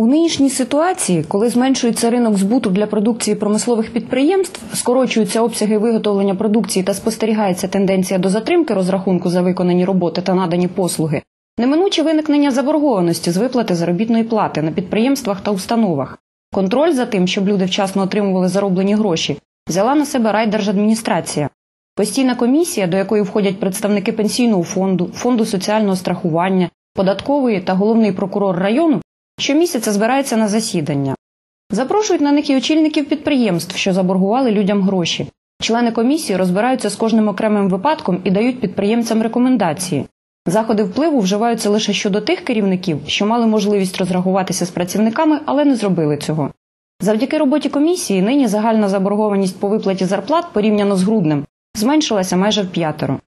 У нинішній ситуації, коли зменшується ринок збуту для продукції промислових підприємств, скорочуються обсяги виготовлення продукції та спостерігається тенденція до затримки розрахунку за виконані роботи та надані послуги, неминуче виникнення заборгованості з виплати заробітної плати на підприємствах та установах. Контроль за тим, щоб люди вчасно отримували зароблені гроші, взяла на себе райдержадміністрація. Постійна комісія, до якої входять представники пенсійного фонду, фонду соціального страхування, податкової та головний прокурор району, щомісяця збирається на засідання. Запрошують на них і очільників підприємств, що заборгували людям гроші. Члени комісії розбираються з кожним окремим випадком і дають підприємцям рекомендації. Заходи впливу вживаються лише щодо тих керівників, що мали можливість розрахуватися з працівниками, але не зробили цього. Завдяки роботі комісії нині загальна заборгованість по виплаті зарплат порівняно з груднем зменшилася майже в п'ятеро.